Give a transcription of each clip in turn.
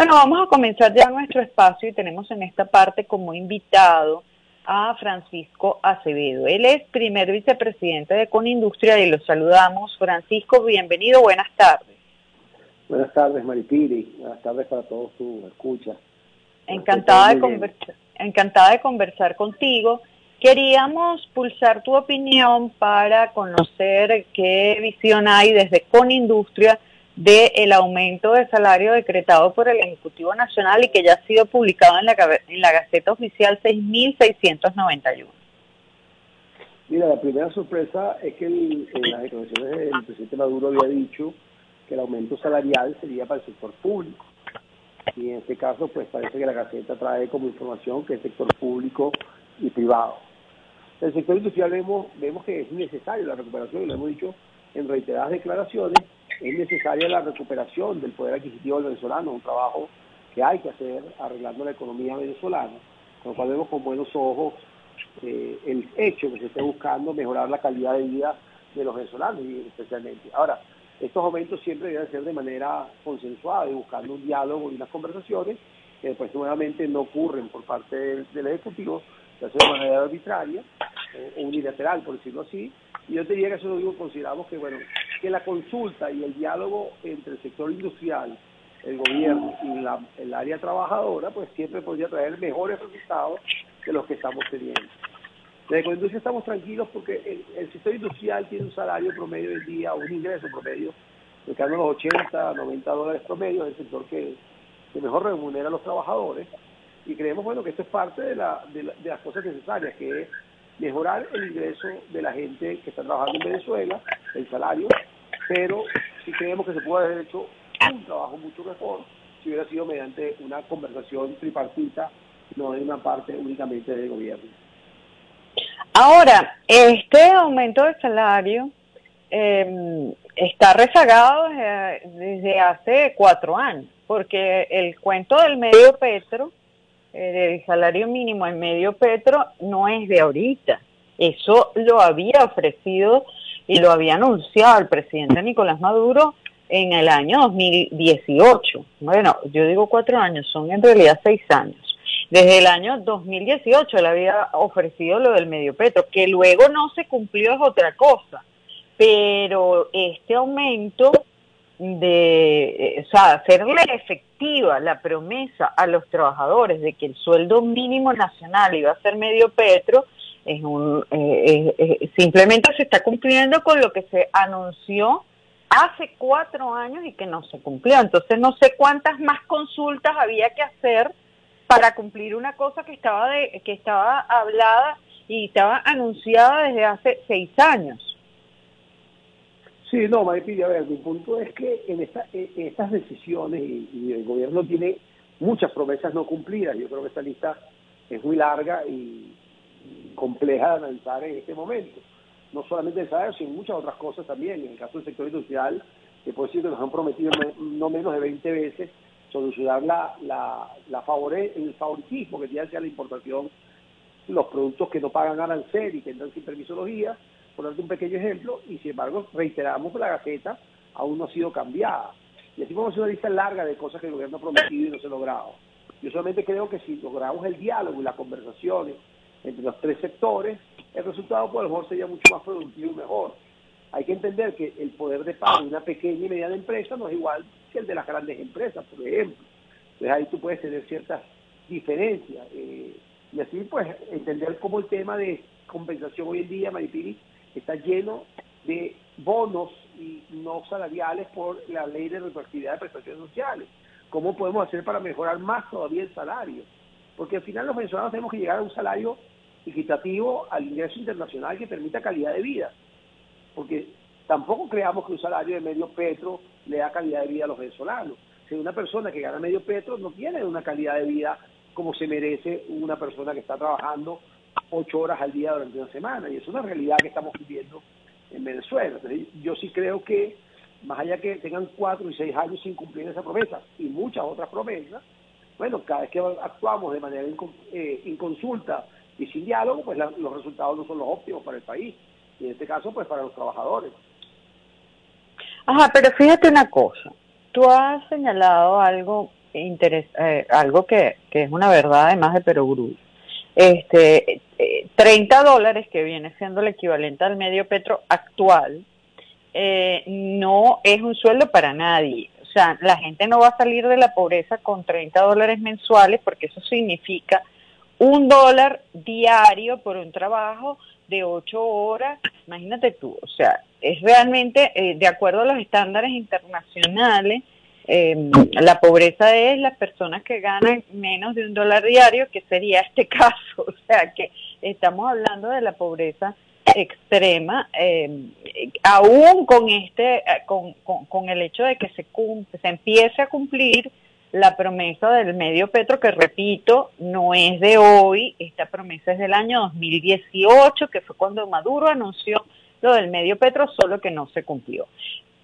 Bueno, vamos a comenzar ya nuestro espacio y tenemos en esta parte como invitado a Francisco Acevedo. Él es primer vicepresidente de Conindustria y lo saludamos. Francisco, bienvenido, buenas tardes. Buenas tardes, Maripiri. Buenas tardes para todos tus escuchas. Encantada de, conversar, encantada de conversar contigo. Queríamos pulsar tu opinión para conocer qué visión hay desde Conindustria del aumento de salario decretado por el Ejecutivo Nacional y que ya ha sido publicado en la, en la Gaceta Oficial 6.691. Mira, la primera sorpresa es que en las declaraciones del presidente Maduro había dicho que el aumento salarial sería para el sector público. Y en este caso, pues parece que la Gaceta trae como información que es sector público y privado. El sector industrial vemos, vemos que es necesario la recuperación, y lo hemos dicho en reiteradas declaraciones, es necesaria la recuperación del poder adquisitivo venezolano, un trabajo que hay que hacer arreglando la economía venezolana, con lo cual vemos con buenos ojos eh, el hecho que se esté buscando mejorar la calidad de vida de los venezolanos y especialmente. Ahora, estos aumentos siempre deben ser de manera consensuada y buscando un diálogo y unas conversaciones que después nuevamente no ocurren por parte del, Ejecutivo, se hace de manera arbitraria o unilateral, por decirlo así. Y yo te diría que eso lo digo, consideramos que, bueno, que la consulta y el diálogo entre el sector industrial, el gobierno y el área trabajadora, pues siempre podría traer mejores resultados que los que estamos teniendo. Desde la industria estamos tranquilos porque el, sector industrial tiene un salario promedio del día, un ingreso promedio, cercano a los 80, 90 dólares promedio, es el sector que, mejor remunera a los trabajadores. Y creemos bueno que esto es parte de, de las cosas necesarias, que es mejorar el ingreso de la gente que está trabajando en Venezuela, el salario, pero sí creemos que se puede haber hecho un trabajo mucho mejor si hubiera sido mediante una conversación tripartita, no de una parte únicamente del gobierno. Ahora, este aumento del salario em, está rezagado desde, hace cuatro años, porque el cuento del medio petro, eh, del salario mínimo en medio petro, no es de ahorita. Eso lo había ofrecido y lo había anunciado el presidente Nicolás Maduro en el año 2018. Bueno, yo digo cuatro años, son en realidad seis años. Desde el año 2018 él había ofrecido lo del medio petro, que luego no se cumplió es otra cosa, pero este aumento de, eh, o sea, hacerle efectiva la promesa a los trabajadores de que el sueldo mínimo nacional iba a ser medio petro, es un, eh, simplemente se está cumpliendo con lo que se anunció hace cuatro años y que no se cumplió. Entonces no sé cuántas más consultas había que hacer para cumplir una cosa que estaba de, que estaba hablada y estaba anunciada desde hace seis años. Sí, no, Maripilla, a ver, mi punto es que en, estas decisiones y, el gobierno tiene muchas promesas no cumplidas. Yo creo que esta lista es muy larga y, compleja de analizar en este momento. No solamente el salario, sino muchas otras cosas también. En el caso del sector industrial, que decir que nos han prometido no menos de 20 veces solucionar la, la, la favore, el favoritismo que tiene hacia la importación, los productos que no pagan arancel y que entran sin permisología, por darte un pequeño ejemplo, y sin embargo reiteramos que la Gaceta aún no ha sido cambiada. Y así podemos hacer una lista larga de cosas que el gobierno ha prometido y no se ha logrado. Yo solamente creo que si logramos el diálogo y las conversaciones entre los tres sectores, el resultado por lo mejor sería mucho más productivo y mejor. Hay que entender que el poder de pago de una pequeña y mediana empresa no es igual que el de las grandes empresas, por ejemplo. Entonces ahí tú puedes tener ciertas diferencias. Eh, y así pues entender cómo el tema de compensación hoy en día, Maripiri, está lleno de bonos y no salariales por la ley de retroactividad de prestaciones sociales. ¿Cómo podemos hacer para mejorar más todavía el salario? Porque al final los venezolanos tenemos que llegar a un salario equitativo al ingreso internacional que permita calidad de vida. Porque tampoco creamos que un salario de medio petro le da calidad de vida a los venezolanos. Si una persona que gana medio petro no tiene una calidad de vida como se merece una persona que está trabajando ocho horas al día durante una semana. Y es una realidad que estamos viviendo en Venezuela. yo sí creo que, más allá que tengan cuatro y seis años sin cumplir esa promesa y muchas otras promesas, bueno, cada vez que actuamos de manera eh, inconsulta y sin diálogo, pues los resultados no son los óptimos para el país. Y en este caso, pues para los trabajadores. Ajá, pero fíjate una cosa. Tú has señalado algo eh, algo que, que, es una verdad además de perogrullo. Este, 30 dólares, que viene siendo el equivalente al medio petro actual, eh, no es un sueldo para nadie. O sea, la gente no va a salir de la pobreza con 30 dólares mensuales porque eso significa un dólar diario por un trabajo de 8 horas. Imagínate tú, o sea, es realmente, eh, de acuerdo a los estándares internacionales, eh, la pobreza es las personas que ganan menos de un dólar diario, que sería este caso. O sea, que estamos hablando de la pobreza extrema, eh, aún con este, eh, con, con, el hecho de que se se empiece a cumplir la promesa del medio petro, que repito, no es de hoy, esta promesa es del año 2018, que fue cuando Maduro anunció lo del medio petro, solo que no se cumplió.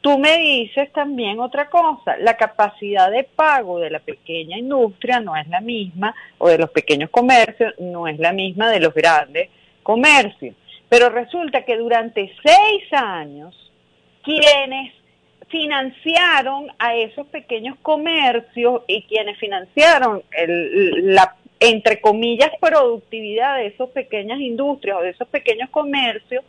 Tú me dices también otra cosa, la capacidad de pago de la pequeña industria no es la misma, o de los pequeños comercios, no es la misma de los grandes comercios. Pero resulta que durante seis años, quienes financiaron a esos pequeños comercios y quienes financiaron la, entre comillas, productividad de esas pequeñas industrias o de esos pequeños comercios,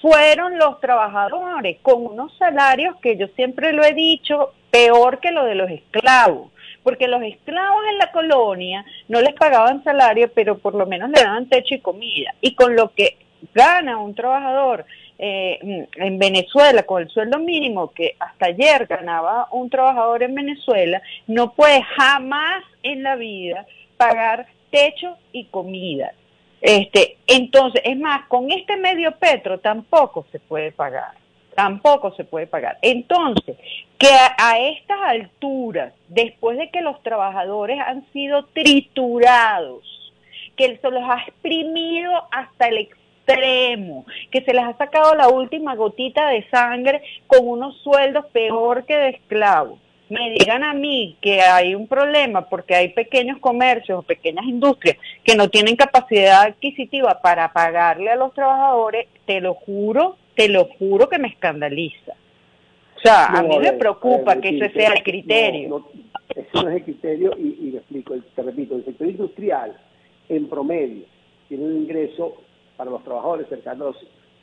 fueron los trabajadores con unos salarios que yo siempre lo he dicho, peor que lo de los esclavos, porque los esclavos en la colonia no les pagaban salario, pero por lo menos le daban techo y comida. Y con lo que gana un trabajador eh, en Venezuela con el sueldo mínimo que hasta ayer ganaba un trabajador en Venezuela, no puede jamás en la vida pagar techo y comida. Este, entonces, es más, con este medio petro tampoco se puede pagar, tampoco se puede pagar. Entonces, que a, estas alturas, después de que los trabajadores han sido triturados, que se los ha exprimido hasta el que se les ha sacado la última gotita de sangre con unos sueldos peor que de esclavos, me digan a mí que hay un problema porque hay pequeños comercios o pequeñas industrias que no tienen capacidad adquisitiva para pagarle a los trabajadores, te lo juro, te lo juro que me escandaliza. O sea, a mí me preocupa que ese sea el criterio. No, eso no es el criterio y, y explico, te repito, el sector industrial en promedio tiene un ingreso para los trabajadores cercano a los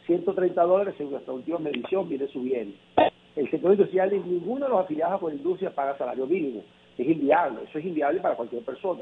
130 dólares según nuestra última medición viene subiendo el sector industrial en ninguno de los afiliados con industria paga salario mínimo. Es inviable, eso es inviable para cualquier persona.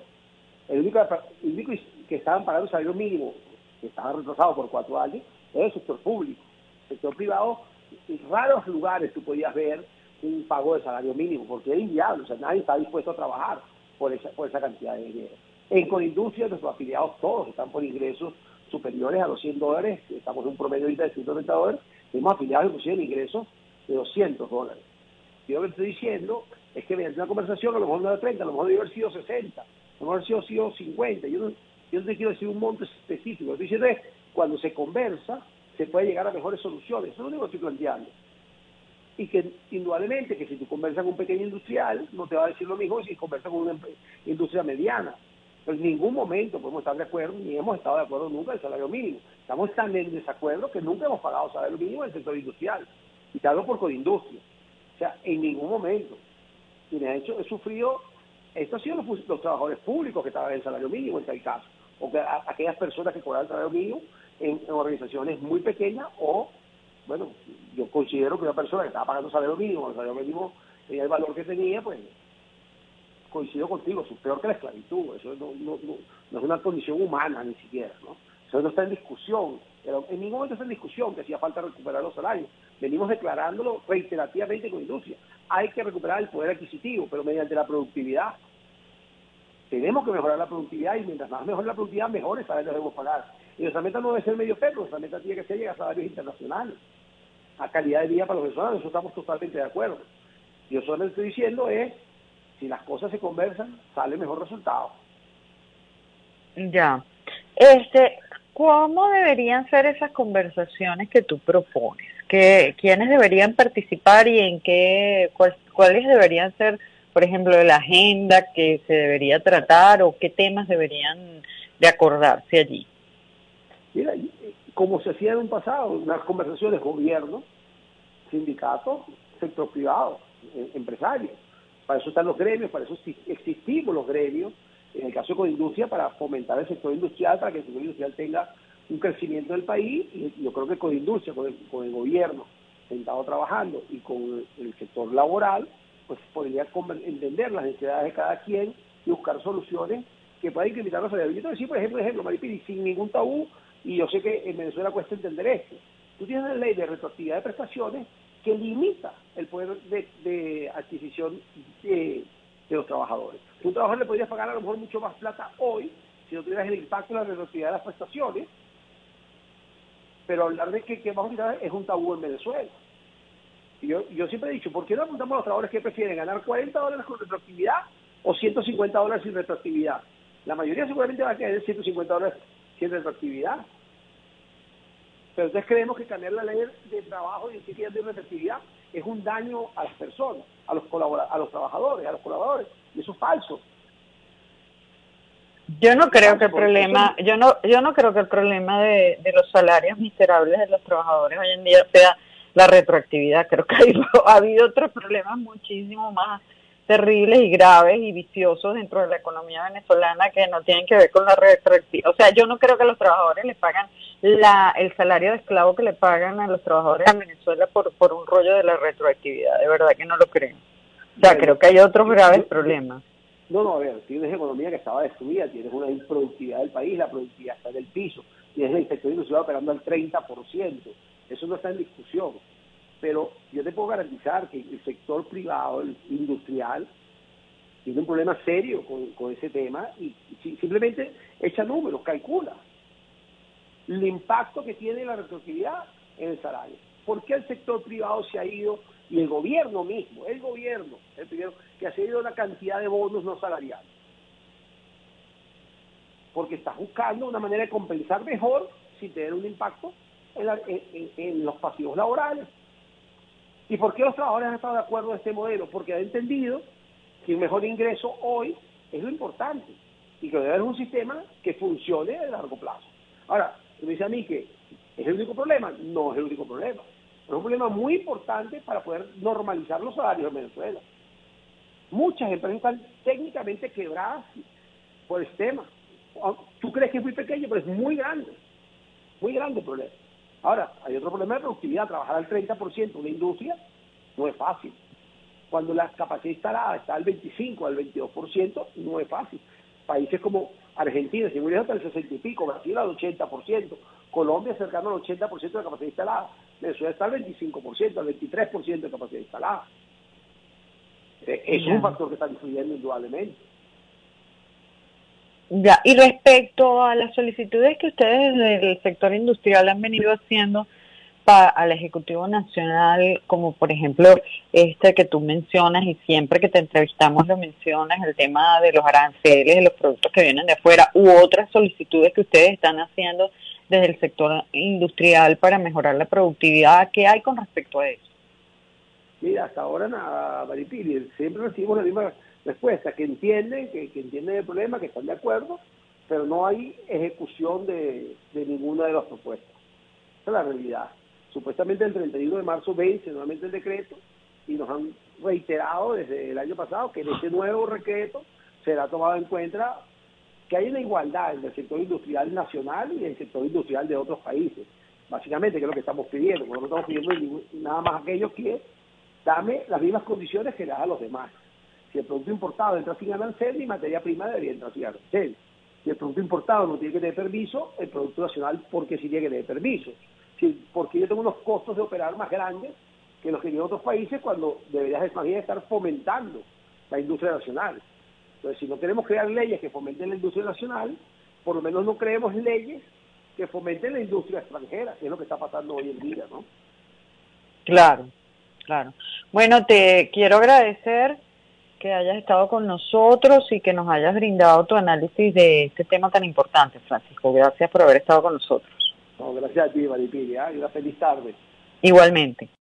El único, el único que estaban pagando salario mínimo, que estaban retrasados por cuatro años, es el sector público. El sector privado, en raros lugares tú podías ver un pago de salario mínimo, porque es inviable, o sea, nadie está dispuesto a trabajar por esa, por esa cantidad de dinero. En Conindustria, nuestros afiliados todos están por ingresos superiores a los 100 dólares, estamos en un promedio de 130 dólares, tenemos afiliados inclusive en ingresos de 200 dólares. Yo lo que estoy diciendo es que mediante una conversación a lo mejor no de 30, a lo mejor debe haber sido 60, a lo mejor sido 50. Yo no, yo no te quiero decir un monto específico. Lo que estoy diciendo es cuando se conversa se puede llegar a mejores soluciones. Eso es lo único que estoy planteando. Y que indudablemente que si tú conversas con un pequeño industrial, no te va a decir lo mismo si conversas con una industria mediana. En ningún momento podemos estar de acuerdo, ni hemos estado de acuerdo nunca en el salario mínimo. Estamos tan en desacuerdo que nunca hemos pagado salario mínimo en el sector industrial y hablo por Codindustria. O sea, en ningún momento. Y de hecho he sufrido, esto ha sido los, trabajadores públicos que estaban en el salario mínimo en tal caso, o que aquellas personas que cobran el salario mínimo en, organizaciones muy pequeñas o, bueno, yo considero que una persona que estaba pagando salario mínimo, el salario mínimo tenía el valor que tenía, pues coincido contigo, es peor que la esclavitud, eso no, no, no, es una condición humana ni siquiera, ¿no? Eso no está en discusión, en ningún momento está en discusión que hacía falta recuperar los salarios venimos declarándolo reiterativamente con industria. Hay que recuperar el poder adquisitivo, pero mediante la productividad. Tenemos que mejorar la productividad y mientras más mejor la productividad, mejores salarios debemos pagar. Y nuestra meta no debe ser medio perro, nuestra meta tiene que ser llegar a salarios internacionales, a calidad de vida para los venezolanos, eso estamos totalmente de acuerdo. Yo solamente estoy diciendo es, si las cosas se conversan, sale mejor resultado. Ya. Este, ¿Cómo deberían ser esas conversaciones que tú propones? ¿Qué, ¿Quiénes deberían participar y en qué, cuáles deberían ser, por ejemplo, la agenda que se debería tratar o qué temas deberían de acordarse allí? Mira, como se hacía en un pasado, unas conversaciones gobierno, sindicatos, sector privado, eh, empresarios. Para eso están los gremios, para eso existimos los gremios, en el caso de Coindustria, para fomentar el sector industrial, para que el sector industrial tenga un crecimiento del país, y yo creo que Coindustria, con el, con el gobierno sentado trabajando y con el sector laboral, pues podría entender las necesidades de cada quien y buscar soluciones que puedan incrementar los salarios. Yo te decir, por ejemplo, ejemplo, Maripiri, sin ningún tabú, y yo sé que en Venezuela cuesta entender esto. Tú tienes una ley de retroactividad de prestaciones que limita el poder de, adquisición de, los trabajadores. un trabajador le podrías pagar a lo mejor mucho más plata hoy si no tuvieras el impacto de la retroactividad de las prestaciones, pero hablar de que, que vamos a quitar es un tabú en Venezuela. Yo, yo siempre he dicho, ¿por qué no apuntamos a los trabajadores que prefieren ganar 40 dólares con retroactividad o 150 dólares sin retroactividad? La mayoría seguramente va a querer 150 dólares sin retroactividad. Pero entonces creemos que cambiar la ley de trabajo y que ya tiene retroactividad es un daño a las personas, a los a los trabajadores, a los colaboradores. Y eso es falso. Yo no creo que el problema, yo no, yo no creo que el problema de, de los salarios miserables de los trabajadores hoy en día sea la retroactividad. Creo que ha habido otros problemas muchísimo más terribles y graves y viciosos dentro de la economía venezolana que no tienen que ver con la retroactividad. O sea, yo no creo que los trabajadores le pagan la, el salario de esclavo que le pagan a los trabajadores en Venezuela por, por un rollo de la retroactividad. De verdad que no lo creo. O sea, creo que hay otros graves problemas. No, no, a ver, tienes economía que estaba destruida, tienes una improductividad del país, la productividad está en el piso, tienes el sector industrial operando al 30%, eso no está en discusión pero yo te puedo garantizar que el sector privado, el industrial, tiene un problema serio con, ese tema y, simplemente echa números, calcula el impacto que tiene la retroactividad en el salario. ¿Por qué el sector privado se ha ido y el gobierno mismo, el gobierno, el primero, que ha cedido una cantidad de bonos no salariales? Porque está buscando una manera de compensar mejor sin tener un impacto en los pasivos laborales. ¿Y por qué los trabajadores han estado de acuerdo en este modelo? Porque han entendido que un mejor ingreso hoy es lo importante y que debe haber un sistema que funcione a largo plazo. Ahora, me dice a mí que es el único problema. No es el único problema. Es un problema muy importante para poder normalizar los salarios en Venezuela. Muchas empresas están técnicamente quebradas por este tema. Tú crees que es muy pequeño, pero es muy grande. Muy grande el problema. Ahora, hay otro problema de productividad. Trabajar al 30% una industria no es fácil. Cuando la capacidad instalada está al 25, al 22%, no es fácil. Países como Argentina, si hasta el 60 y pico, Brasil al 80%, Colombia cercano al 80% de capacidad instalada, Venezuela está al 25%, al 23% de capacidad instalada. Eh, es un factor que está influyendo indudablemente. Ya, y respecto a las solicitudes que ustedes del sector industrial han venido haciendo al Ejecutivo Nacional, como por ejemplo este que tú mencionas y siempre que te entrevistamos lo mencionas, el tema de los aranceles de los productos que vienen de afuera, u otras solicitudes que ustedes están haciendo desde el sector industrial para mejorar la productividad, ¿qué hay con respecto a eso? Mira, hasta ahora nada, Maripili, siempre recibimos la misma respuesta, que entienden, que, entienden el problema, que están de acuerdo, pero no hay ejecución de, ninguna de las propuestas. Esa es la realidad. Supuestamente el 31 de marzo vence nuevamente el decreto y nos han reiterado desde el año pasado que en este nuevo decreto será tomado en cuenta que hay una igualdad entre el sector industrial nacional y el sector industrial de otros países. Básicamente, que es lo que estamos pidiendo, porque no estamos pidiendo nada más aquellos que dame las mismas condiciones que le a los demás. Si el producto importado entra sin arancel, mi materia prima debería entrar sin arancel. Si el producto importado no tiene que tener permiso, el producto nacional, porque sí tiene que tener permiso? Si, porque yo tengo unos costos de operar más grandes que los que tienen otros países cuando deberías estar fomentando la industria nacional. Entonces, si no queremos crear leyes que fomenten la industria nacional, por lo menos no creemos leyes que fomenten la industria extranjera, que es lo que está pasando hoy en día, ¿no? Claro, claro. Bueno, te quiero agradecer que hayas estado con nosotros y que nos hayas brindado tu análisis de este tema tan importante, Francisco. Gracias por haber estado con nosotros. Gracias a ti, Maripilia, y una feliz tarde. Igualmente.